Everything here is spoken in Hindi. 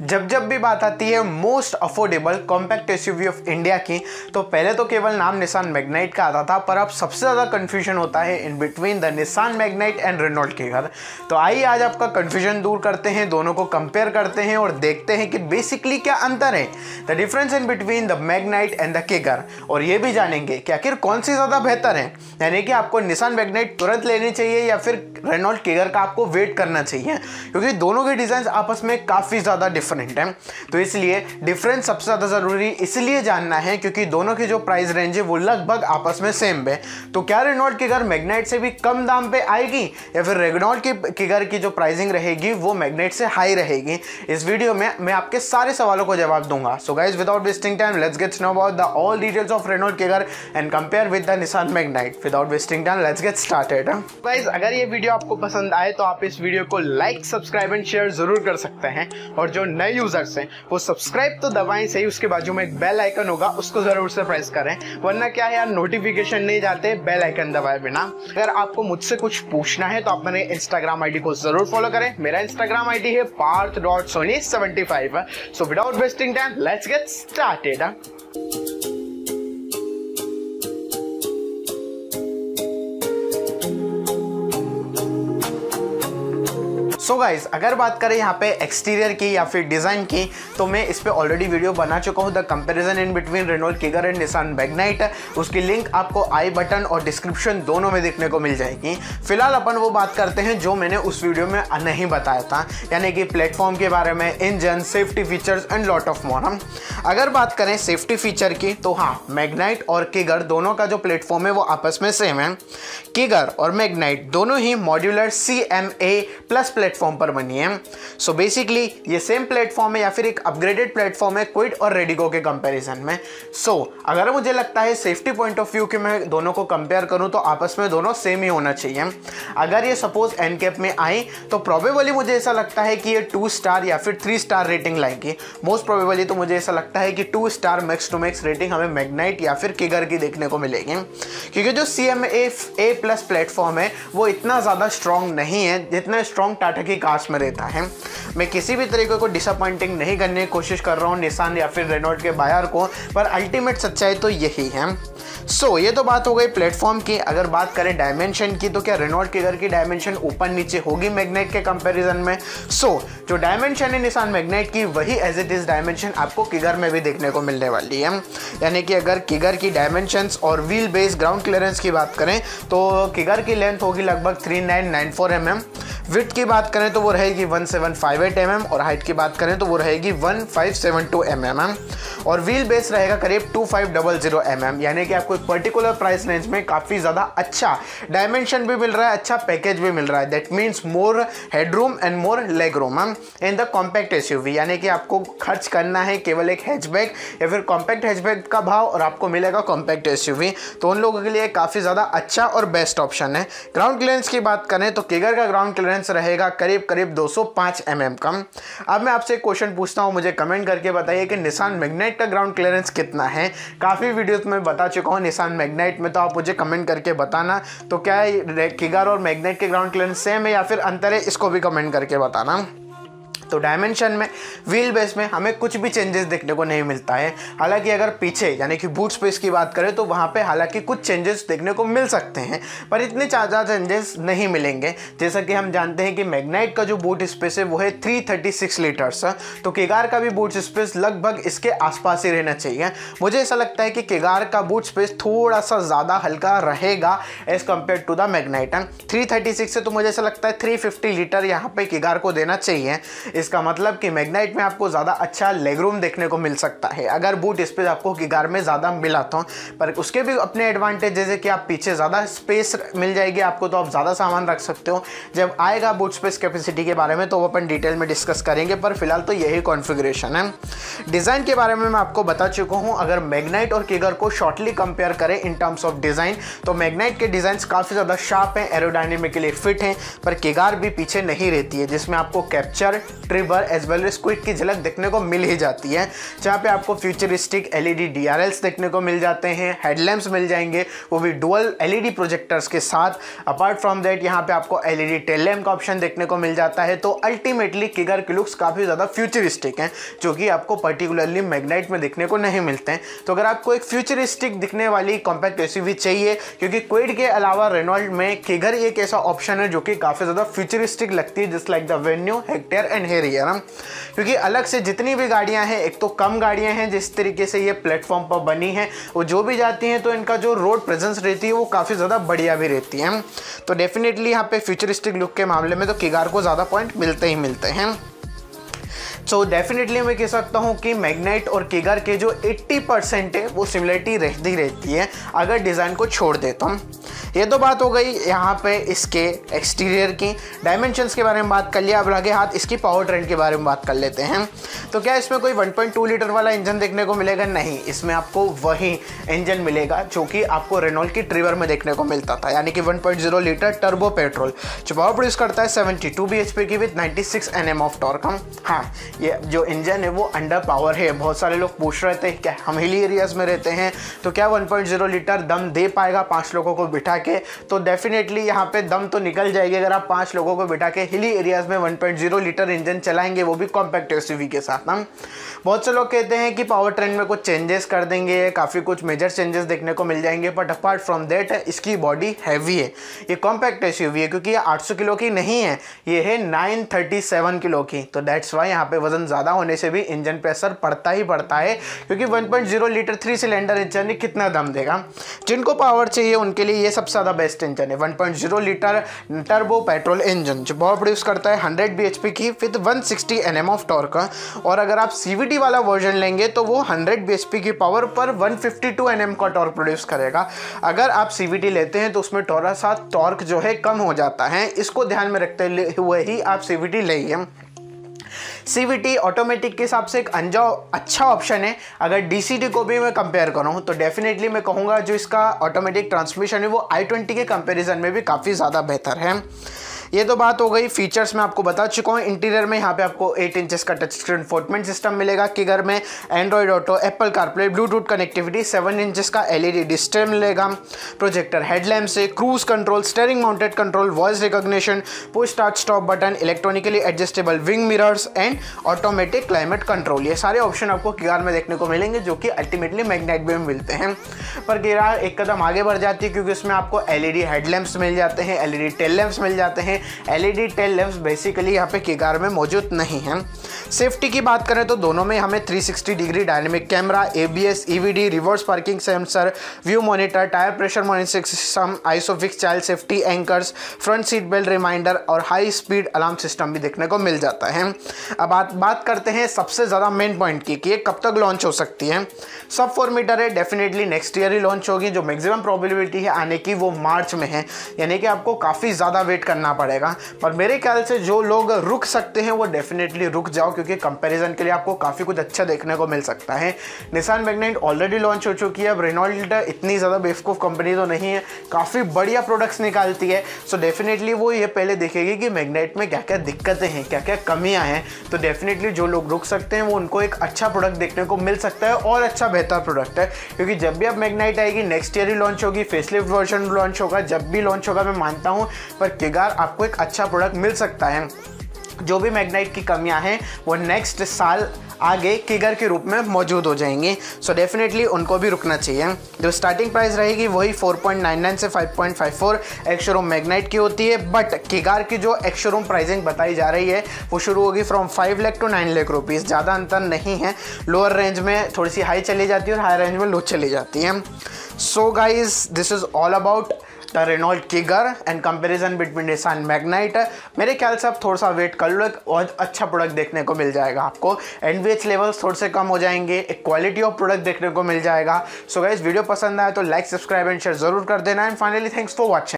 जब जब भी बात आती है most affordable compact SUV of India की तो पहले तो केवल नाम निशान मैग्नाइट का आता था, पर अब सबसे ज़्यादा कन्फ्यूज़न होता है in between the Nissan Magnite and Renault Kiger. तो आइए आज आपका कन्फ्यूज़न दूर करते हैं, दोनों को कंपेयर करते हैं और देखते हैं कि बेसिकली क्या अंतर है। The difference in between the Magnite and the Kiger और ये भी जानेंगे कि आखिर कौन सी ज़्यादा बेहतर है। यानी कि आपको निशान मैग्नाइट तुरंत लेनी चाहिए या फिर रेनॉल्ट केगर का आपको वेट करना चाहिए। क्योंकि दोनों के डिज़ाइन आपस में काफ़ी ज़्यादा डिफरेंट है। तो इसलिए डिफरेंस सबसे ज़्यादा ज़रूरी इसलिए जानना है क्योंकि दोनों की जो प्राइस रेंज है वो लगभग आपस में सेम है। तो क्या रेनॉल्ट की घर मैग्नेट से भी कम दाम पे आएगी या फिर रेगनॉल्ट की घर की जो प्राइसिंग रहेगी वो मैग्नेट से हाई रहेगी? इस वीडियो में मैं आपके सारे सवालों को जवाब दूँगा। So guys without wasting time let's get know about the all details of Renault Kiger and compare with the Nissan Magnite without wasting time let's get started guys अगर ये वीडियो आपको पसंद आए तो आप इस वीडियो को लाइक सब्सक्राइब एंड शेयर ज़रूर कर सकते हैं। और जो नए यूज़र्स हैं, वो सब्सक्राइब तो दबाएँ सही, उसके बाजू में एक बेल आइकन होगा, उसको ज़रूर से प्रेस करें। वरना क्या है यार नोटिफिकेशन नहीं जाते बेल आइकन दबाए बिना। अगर आपको मुझसे कुछ पूछना है तो आप मेरे इंस्टाग्राम आईडी को ज़रूर फॉलो करें। मेरा इंस्टाग्राम आईडी है Parth dot Soni seventy five so without wasting time let's get started so so guys अगर बात करें यहाँ पे एक्सटीरियर की या फिर डिज़ाइन की तो मैं इस पर ऑलरेडी वीडियो बना चुका हूँ। The comparison in between Renault Kiger and Nissan Magnite उसकी लिंक आपको आई बटन और डिस्क्रिप्शन दोनों में देखने को मिल जाएगी। फ़िलहाल अपन वो बात करते हैं जो मैंने उस वीडियो में नहीं बताया था। यानी कि प्लेटफॉर्म के बारे में engine safety features and lot of more हम अगर बात करें सेफ्टी फीचर की तो हाँ मैग्नाइट और किगर दोनों का जो प्लेटफॉर्म है वो आपस में सेम है। किगर और मैग्नाइट दोनों ही modular C M A plus platform platform पर बनी है। सो बेसिकली ये सेम प्लेटफॉर्म है या फिर एक अपग्रेडेड प्लेटफॉर्म है क्विड और रेडिगो के कंपैरिजन में। सो so, अगर मुझे लगता है सेफ्टी पॉइंट ऑफ़ व्यू के मैं दोनों को कंपेयर करूँ तो आपस में दोनों सेम ही होना चाहिए। अगर ये सपोज़ एन कैप में आए तो प्रॉबेबली मुझे ऐसा लगता है कि ये टू स्टार या फिर थ्री स्टार रेटिंग लाएगी। मोस्ट प्रोबेबली तो मुझे ऐसा लगता है कि two star max two max rating हमें मैग्नाइट या फिर किगर की देखने को मिलेगी। क्योंकि जो C M A plus platform है वो इतना ज़्यादा स्ट्रॉन्ग नहीं है जितना स्ट्रॉन्ग टाटा की कास्ट में रहता है। मैं किसी भी तरीके को डिसअपॉइंटिंग नहीं करने की कोशिश कर रहा हूँ निशान या फिर रेनोल्ड के बायर को पर अल्टीमेट सच्चाई तो यही है। सो so, ये तो बात हो गई प्लेटफॉर्म की। अगर बात करें डायमेंशन की तो क्या रेनोल्ड के घर की डायमेंशन ऊपर नीचे होगी मैग्नेट के कंपैरिजन में? सो so, जो डायमेंशन है निशान मैग्नेट की वही एज इट इज़ डायमेंशन आपको किगर में भी देखने को मिलने वाली है। यानी कि अगर किगर की डायमेंशन और व्हील बेस ग्राउंड क्लियरेंस की बात करें तो किगर की लेंथ होगी लगभग three nine nine four M M width की बात करें तो वो रहेगी 1758 mm और हाइट की बात करें तो वो रहेगी 1572 mm और व्हील बेस रहेगा करीब 2500 mm यानी कि आपको एक पर्टिकुलर प्राइस रेंज में काफ़ी ज़्यादा अच्छा डायमेंशन भी मिल रहा है अच्छा पैकेज भी मिल रहा है। That means more headroom and more leg room in the compact SUV यानी कि आपको खर्च करना है केवल एक हैचबैग या फिर कॉम्पैक्ट हैचबैग का भाव और आपको मिलेगा कॉम्पैक्ट एस तो उन लोगों के लिए काफ़ी ज़्यादा अच्छा और बेस्ट ऑप्शन है। ग्राउंड क्लियरेंस की बात करें तो केगर का ग्राउंड क्लियरेंस डिफरेंस रहेगा करीब करीब 205 mm कम अब मैं आपसे क्वेश्चन पूछता हूँ, मुझे कमेंट करके बताइए कि निशान मैग्नेट का ग्राउंड क्लियरेंस कितना है। काफ़ी वीडियोस में बता चुका हूँ निशान मैग्नेट में तो आप मुझे कमेंट करके बताना। तो क्या किगार और मैग्नेट के ग्राउंड क्लियरेंस सेम है या फिर अंतर है, इसको भी कमेंट करके बताना। तो डायमेंशन में व्हील बेस में हमें कुछ भी चेंजेस देखने को नहीं मिलता है। हालाँकि अगर पीछे, यानी कि बूट स्पेस की बात करें तो वहाँ पे हालाँकि कुछ चेंजेस देखने को मिल सकते हैं, पर इतने ज़्यादा चेंजेस नहीं मिलेंगे। जैसा कि हम जानते हैं कि मैग्नाइट का जो बूट स्पेस है, वो है 336 लीटर्स तो केगार का भी बूट स्पेस लगभग इसके आसपास ही रहना चाहिए। मुझे ऐसा लगता है कि केगार का बूट स्पेस थोड़ा सा ज़्यादा हल्का रहेगा as compare to the Magnite three thirty six से तो मुझे ऐसा लगता है थ्री फिफ्टी लीटर यहाँ पे केगार को देना चाहिए। इसका मतलब कि मैग्नाइट में आपको ज़्यादा अच्छा लेग रूम देखने को मिल सकता है। अगर बूट स्पेस आपको किगार में ज़्यादा मिला तो पर उसके भी अपने एडवांटेज जैसे कि आप पीछे ज़्यादा स्पेस मिल जाएगी, आपको तो आप ज़्यादा सामान रख सकते हो। जब आएगा बूट स्पेस कैपेसिटी के बारे में तो वो अपन डिटेल में डिस्कस करेंगे, पर फ़िलहाल तो यही कॉन्फ़िगरेशन है। डिज़ाइन के बारे में मैं आपको बता चुका हूँ। अगर मैग्नाइट और किगर को शॉर्टली कंपेयर करें इन टर्म्स ऑफ़ डिज़ाइन तो मैग्नाइट के डिज़ाइन काफ़ी ज़्यादा शार्प हैं एरोडाइनमिकली फिट हैं, पर किगार भी पीछे नहीं रहती है, जिसमें आपको Captur Triber as well as Kwid की झलक देखने को मिल ही जाती है। जहाँ पे आपको फ्यूचरिस्टिक एलईडी डीआरएल्स देखने को मिल जाते हैं हेडलैम्प्स मिल जाएँगे, वो भी डुअल एलईडी प्रोजेक्टर्स के साथ। अपार्ट फ्रॉम दैट यहाँ पे आपको एलईडी टेल लैम्प का ऑप्शन देखने को मिल जाता है। तो अल्टीमेटली किगर के लुक्स काफ़ी ज़्यादा फ्यूचरिस्टिक हैं, जो कि आपको पर्टिकुलरली मैग्नाइट में देखने को नहीं मिलते हैं। तो अगर आपको एक फ्यूचरिस्टिक दिखने वाली कॉम्पैक्ट एस चाहिए, क्योंकि क्विड के अलावा रेनॉल्ड में किगर एक ऐसा ऑप्शन है, जो कि काफ़ी ज़्यादा फ्यूचरिस्टिक लगती है just like the Venue Hector and Harrier ना? क्योंकि अलग से जितनी भी गाड़ियाँ हैं, एक तो कम गाड़ियाँ हैं जिस तरीके से ये प्लेटफॉर्म पर बनी हैं, वो जो भी जाती हैं तो इनका जो रोड प्रेजेंस रहती है, वो काफ़ी ज़्यादा बढ़िया भी रहती है। तो डेफिनेटली यहाँ पे फ्यूचरिस्टिक लुक के मामले में तो किगार को ज़्यादा पॉइंट मिलते ही मिलते हैं। सो so डेफिनेटली मैं कह सकता हूँ कि मैग्नाइट और किगर के जो 80 परसेंट है, वो सिमिलरिटी रहती रहती है। अगर डिज़ाइन को छोड़ देता हूँ ये तो बात हो गई यहाँ पे इसके एक्सटीरियर की। डायमेंशंस के बारे में बात कर लिया, अब लगे हाथ इसकी पावर ट्रेंड के बारे में बात कर लेते हैं। तो क्या इसमें कोई 1.2 लीटर वाला इंजन देखने को मिलेगा? नहीं, इसमें आपको वही इंजन मिलेगा जो कि आपको रेनॉल्ट की ट्रिवर में देखने को मिलता था। यानी कि 1.0 लीटर टर्बो पेट्रोल जो पावर प्रोड्यूस करता है 72 टू की विद 96 एनएम ऑफ़ टॉर्क हाँ ये जो इंजन है, वो अंडर पावर है। बहुत सारे लोग पूछ रहे थे, क्या हम हिली एरियाज़ में रहते हैं? तो क्या 1.0 लीटर दम दे पाएगा पाँच लोगों को बिठा के? तो डेफिनेटली यहाँ पे दम तो निकल जाएगी अगर आप पाँच लोगों को बिठा के हिली एरियाज़ में 1.0 लीटर इंजन चलाएँगे, वो भी कॉम्पैक्ट एस के साथ हम बहुत से लोग कहते हैं कि पावर ट्रेंड में कुछ चेंजेस कर देंगे, काफ़ी कुछ मेजर चेंजेस देखने को मिल जाएँगे बट अपार्ट फ्रॉम देट इसकी बॉडी हैवी है। ये कॉम्पैक्ट एस है, क्योंकि ये 800 किलो की नहीं है, ये है 937 किलो की। तो दैट्स वाई यहाँ पे वज़न ज़्यादा होने से भी इंजन पे असर पड़ता ही पड़ता है, क्योंकि 1.0 लीटर थ्री सिलेंडर इंजन कितना दम देगा। जिनको पावर चाहिए, उनके लिए ये सबसे ज़्यादा बेस्ट इंजन है। 1.0 लीटर टर्बो पेट्रोल इंजन जो पावर प्रोड्यूस करता है 100 bhp की विद 160 nm ऑफ़ टॉर्क और अगर आप सी वाला वर्जन लेंगे तो वो 100 bhp की पावर पर 152 nm का टॉर्क प्रोड्यूस करेगा। अगर आप सी लेते हैं तो उसमें थोड़ा सा टॉर्क जो है कम हो जाता है। इसको ध्यान में रखते हुए ही आप सी वी CVT ऑटोमेटिक के हिसाब से एक अंजा अच्छा ऑप्शन है। अगर डीसीटी को भी मैं कंपेयर करूँ तो डेफिनेटली मैं कहूँगा जो इसका ऑटोमेटिक ट्रांसमिशन है, वो आई ट्वेंटी के कंपेरिजन में भी काफ़ी ज़्यादा बेहतर है। ये तो बात हो गई फीचर्स में आपको बता चुका हूँ इंटीरियर में यहाँ पे आपको एट इंचेस का टच स्क्रीन फोटमेंट सिस्टम मिलेगा किगर में Android Auto Apple CarPlay Bluetooth connectivity seven inches का एलईडी डिस्प्ले मिलेगा प्रोजेक्टर हेडलैम्प से cruise control steering mounted control voice recognition push start stop button electronically adjustable wing mirrors and automatic climate control ये सारे ऑप्शन आपको किगार में देखने को मिलेंगे, जो कि अल्टीमेटली मैग्नेट में मिलते हैं। पर किगार एक कदम आगे बढ़ जाती है, क्योंकि उसमें आपको एलईडी हेडलैम्प्स मिल जाते हैं एलईडी टेल लैम्प्स मिल जाते हैं एलईडी टेल लैंप्स बेसिकली यहाँ पे किगार में मौजूद नहीं है। सेफ्टी की बात करें तो दोनों में हमें 360 degree dynamic camera ABS EBD reverse parking sensor view monitor tyre pressure monitoring system ISOFIX child safety anchors front seat belt reminder और हाई स्पीड अलार्म सिस्टम भी देखने को मिल जाता है। अब बात बात करते हैं सबसे ज़्यादा मेन पॉइंट की, कि ये कब तक लॉन्च हो सकती है। सब फोर मीटर है डेफिनेटली नेक्स्ट ईयर ही लॉन्च होगी, जो मैक्सिमम प्रोबेबिलिटी है आने की वो मार्च में है। यानी कि आपको काफ़ी ज़्यादा वेट करना पड़ेगा। पर मेरे ख्याल से जो लोग रुक सकते हैं, वो डेफिनेटली रुक जाओ, क्योंकि कंपैरिजन के लिए आपको काफ़ी कुछ अच्छा देखने को मिल सकता है। निशान मैग्नेट ऑलरेडी लॉन्च हो चुकी है। अब रेनॉल्ड इतनी ज़्यादा बेवकूफ़ कंपनी तो नहीं है। काफ़ी बढ़िया प्रोडक्ट्स निकालती है। सो डेफिनेटली वो ये पहले देखेगी कि मैग्नेट में क्या क्या दिक्कतें हैं क्या क्या कमियाँ हैं। तो डेफिनेटली जो लोग रुक सकते हैं, वो उनको एक अच्छा प्रोडक्ट देखने को मिल सकता है और अच्छा बेहतर प्रोडक्ट है। क्योंकि जब भी अब मैगनाइट आएगी नेक्स्ट ईयर ही लॉन्च होगी फेसलिफ्ट वर्जन लॉन्च होगा, जब भी लॉन्च होगा, मैं मानता हूँ। पर किगार आपको एक अच्छा प्रोडक्ट मिल सकता है। जो भी मैग्नाइट की कमियाँ हैं, वो नेक्स्ट साल आगे किगर के रूप में मौजूद हो जाएँगी। सो डेफिनेटली उनको भी रुकना चाहिए। जो स्टार्टिंग प्राइस रहेगी, वही 4.99 से 5.54 एक्शोरूम मैग्नाइट की होती है। बट किगार की जो एक्शोरूम प्राइसिंग बताई जा रही है, वो शुरू होगी from five lakh to nine lakh rupees ज़्यादा अंतर नहीं है। लोअर रेंज में थोड़ी सी हाई चली जाती है और हाई रेंज में लो चली जाती है। So guys this is all about Renault Kiger and comparison between Nissan Magnite मेरे ख्याल से आप थोड़ा सा वेट कर लो, एक बहुत अच्छा प्रोडक्ट देखने को मिल जाएगा आपको। एन लेवल्स थोड़े से कम हो जाएँगे, एक क्वालिटी ऑफ़ प्रोडक्ट देखने को मिल जाएगा। सो so गाइज़ वीडियो पसंद आए तो लाइक सब्सक्राइब एंड शेयर ज़रूर कर देना। And finally thanks for watching